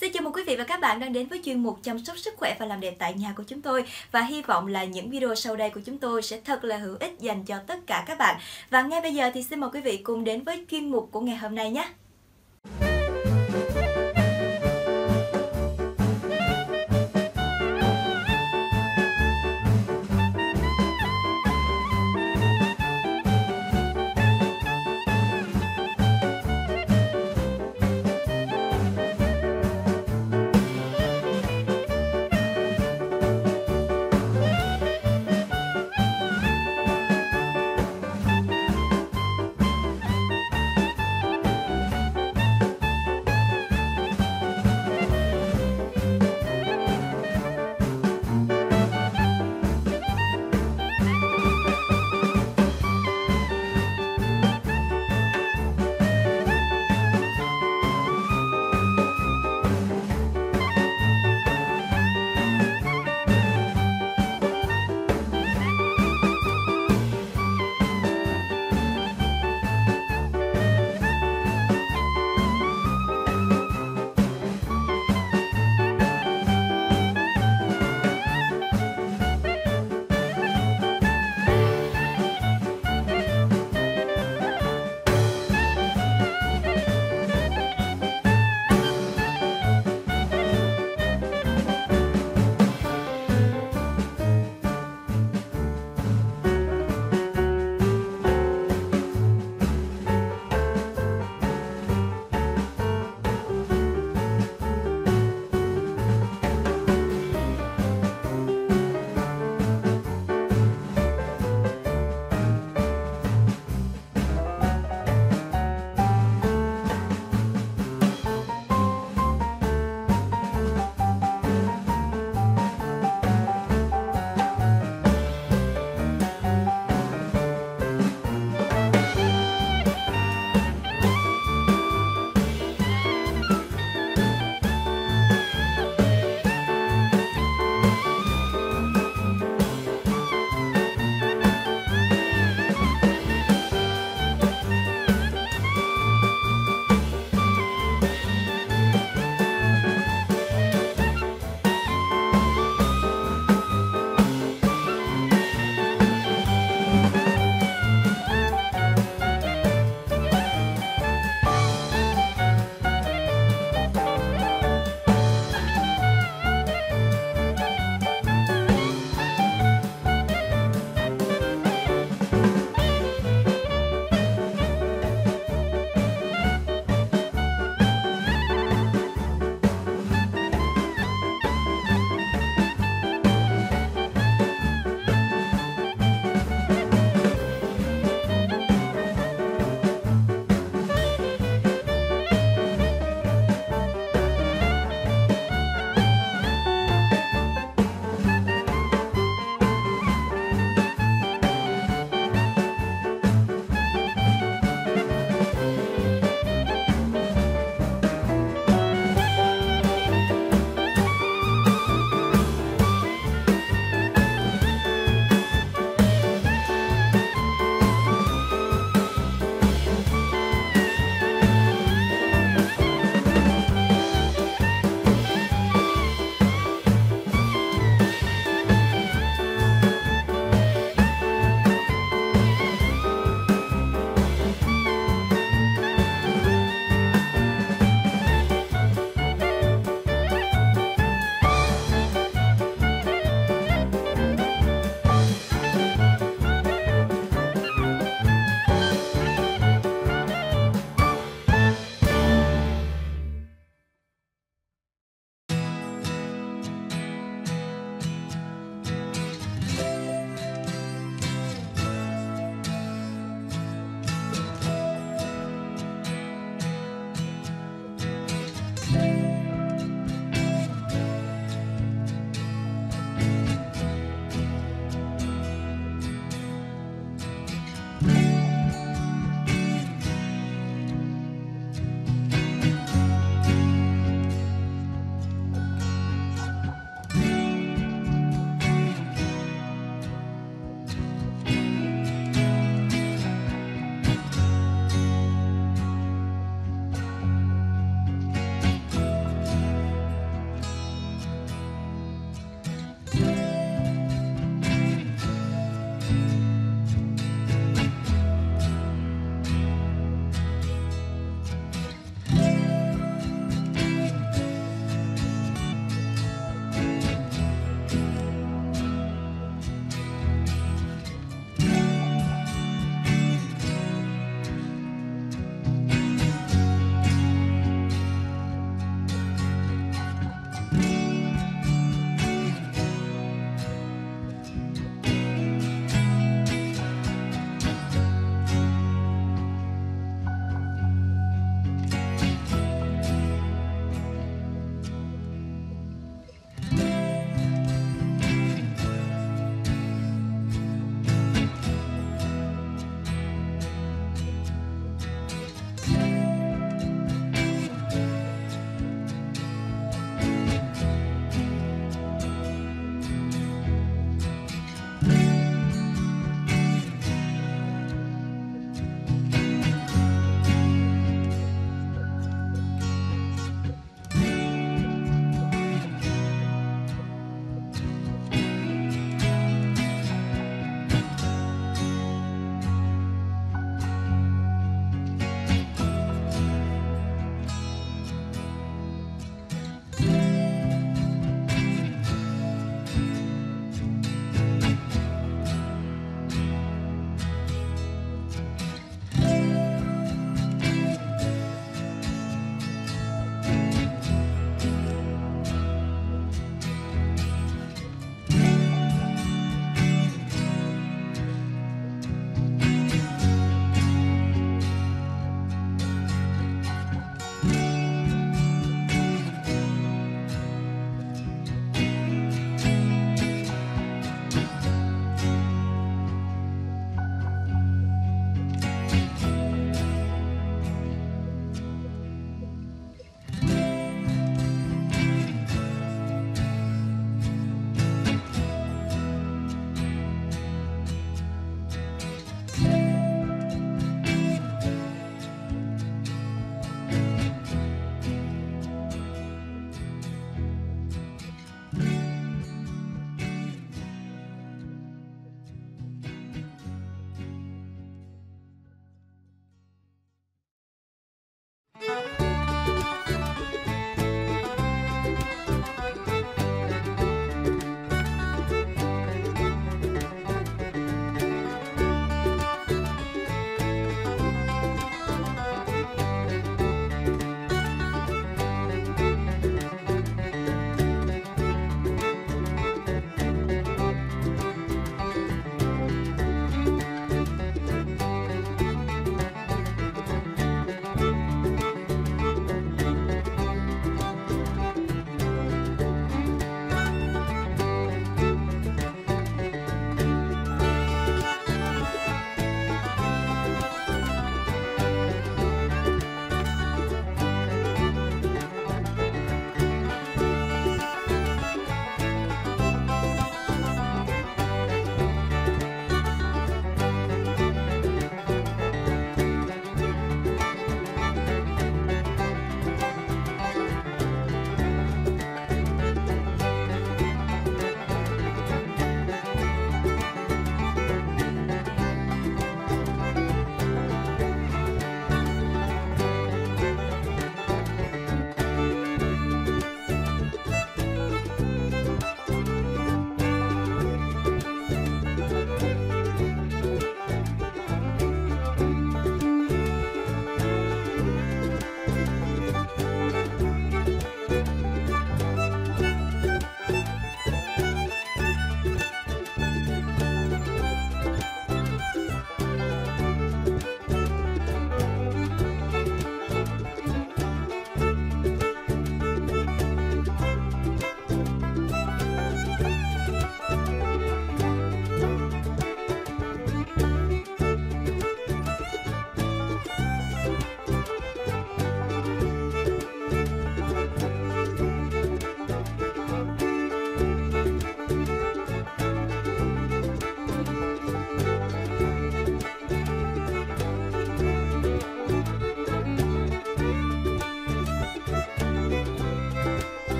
Xin chào mừng quý vị và các bạn đang đến với chuyên mục chăm sóc sức khỏe và làm đẹp tại nhà của chúng tôi và hy vọng là những video sau đây của chúng tôi sẽ thật là hữu ích dành cho tất cả các bạn. Và ngay bây giờ thì xin mời quý vị cùng đến với chuyên mục của ngày hôm nay nhé.